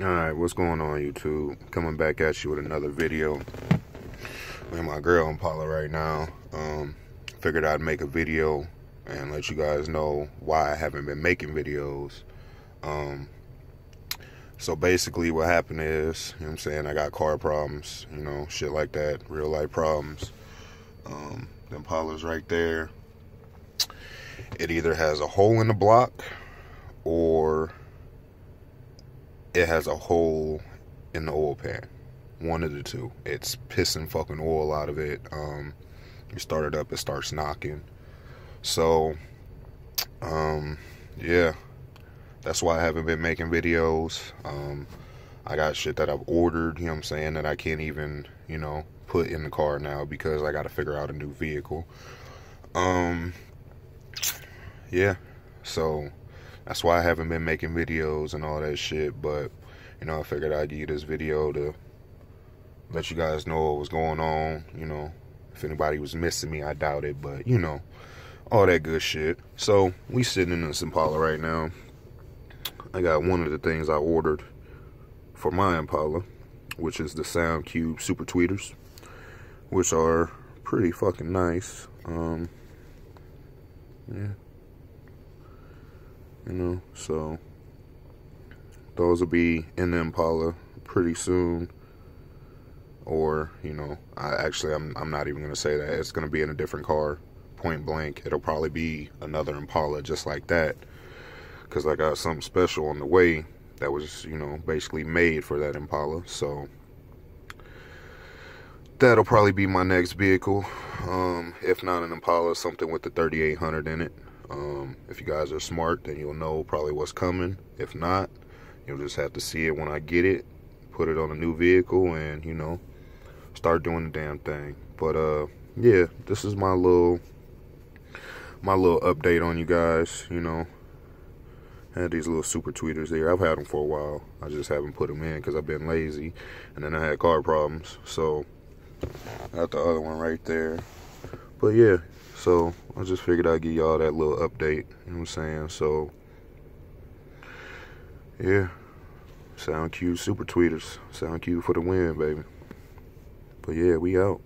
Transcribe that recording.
Alright, what's going on YouTube? Coming back at you with another video. with my girl Impala right now. Um, figured I'd make a video and let you guys know why I haven't been making videos. Um, so basically what happened is, you know what I'm saying, I got car problems, you know, shit like that, real life problems. Um, the Impala's right there. It either has a hole in the block or it has a hole in the oil pan. One of the two. It's pissing fucking oil out of it. Um, you start it up, it starts knocking. So, um, yeah, that's why I haven't been making videos. Um, I got shit that I've ordered, you know I'm saying, that I can't even, you know, put in the car now because I got to figure out a new vehicle. Um, yeah, so that's why I haven't been making videos and all that shit. But you know, I figured I'd give you this video to let you guys know what was going on. You know, if anybody was missing me, I doubt it. But you know, all that good shit. So we sitting in this Impala right now. I got one of the things I ordered for my Impala, which is the SoundCube Super Tweeters, which are pretty fucking nice. Um, yeah you know so those will be in the Impala pretty soon. Or you know I actually I'm, I'm not even gonna say that. It's gonna be in a different car point blank. It'll probably be another Impala just like that. Because I got something special on the way that was you know basically made for that Impala. So that'll probably be my next vehicle. Um, if not an Impala something with the 3800 in it um, if you guys are smart, then you'll know probably what's coming. If not, you'll just have to see it when I get it, put it on a new vehicle, and you know, start doing the damn thing. But uh, yeah, this is my little my little update on you guys. You know, I had these little super tweeters there. I've had them for a while. I just haven't put them in because I've been lazy, and then I had car problems. So I got the other one right there. But yeah, so I just figured I'd give y'all that little update. You know what I'm saying? So yeah. Sound SoundCube super tweeters. Sound SoundCube for the win, baby. But yeah, we out.